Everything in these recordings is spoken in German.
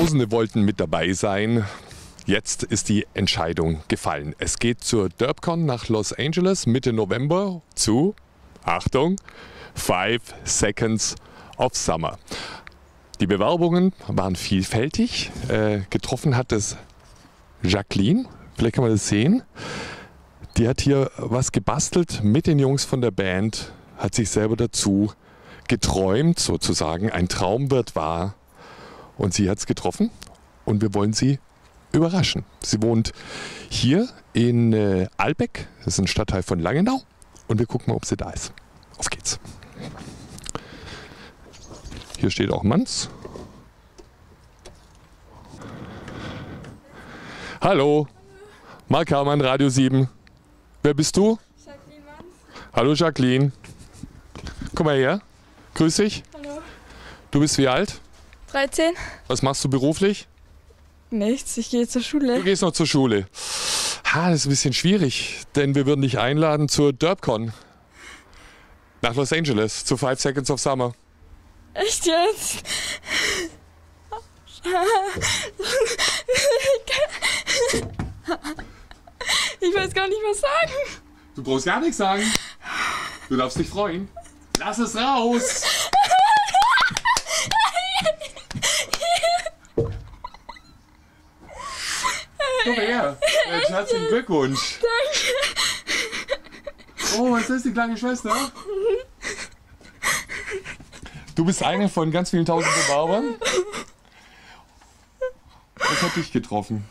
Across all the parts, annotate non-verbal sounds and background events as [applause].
Tausende wollten mit dabei sein. Jetzt ist die Entscheidung gefallen. Es geht zur DerbCon nach Los Angeles Mitte November zu, Achtung, Five Seconds of Summer. Die Bewerbungen waren vielfältig. Äh, getroffen hat es Jacqueline, vielleicht kann man das sehen. Die hat hier was gebastelt mit den Jungs von der Band, hat sich selber dazu geträumt sozusagen. Ein Traum wird wahr. Und sie hat es getroffen und wir wollen sie überraschen. Sie wohnt hier in äh, Albeck, das ist ein Stadtteil von Langenau. Und wir gucken mal, ob sie da ist. Auf geht's. Hier steht auch Manns. Hallo, Mark Hermann, Radio 7. Wer bist du? Jacqueline Manns. Hallo Jacqueline. Komm mal her. Grüß dich. Hallo. Du bist wie alt? 13? Was machst du beruflich? Nichts, ich gehe zur Du Schule. gehst noch zur Schule. Ha, das ist ein bisschen schwierig, denn wir würden dich einladen zur DerbCon. Nach Los Angeles, zu Five Seconds of Summer. Echt jetzt? Ich weiß gar nicht, was sagen. Du brauchst gar nichts sagen. Du darfst dich freuen. Lass es raus. Komm her. Äh, Herzlichen Glückwunsch. Danke. Oh, was ist die kleine Schwester? Du bist eine von ganz vielen tausend Bewerbern. Was hat dich getroffen?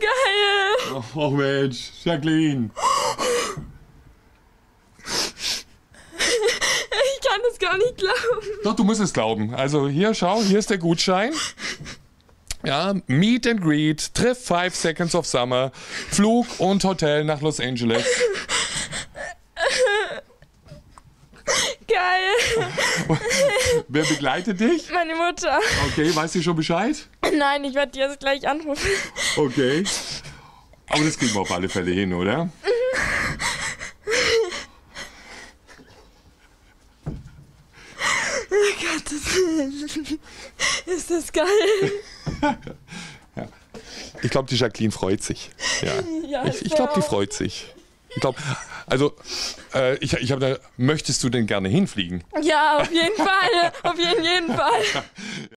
Geil. Oh Mensch, Jacqueline. Gar nicht glauben. Doch, du musst es glauben. Also hier, schau, hier ist der Gutschein. Ja, Meet and Greet, Triff 5 Seconds of Summer, Flug und Hotel nach Los Angeles. Geil. Wer begleitet dich? Meine Mutter. Okay, weißt du schon Bescheid? Nein, ich werde die jetzt gleich anrufen. Okay. Aber das kriegen wir auf alle Fälle hin, oder? Gottes Willen. Ist das geil. Ich glaube, die Jacqueline freut sich. Ja. Ja, Ich, ich glaube, die freut sich. Ich glaube, also, äh, ich, ich habe da, möchtest du denn gerne hinfliegen? Ja, auf jeden Fall. Auf jeden, jeden Fall. [laughs]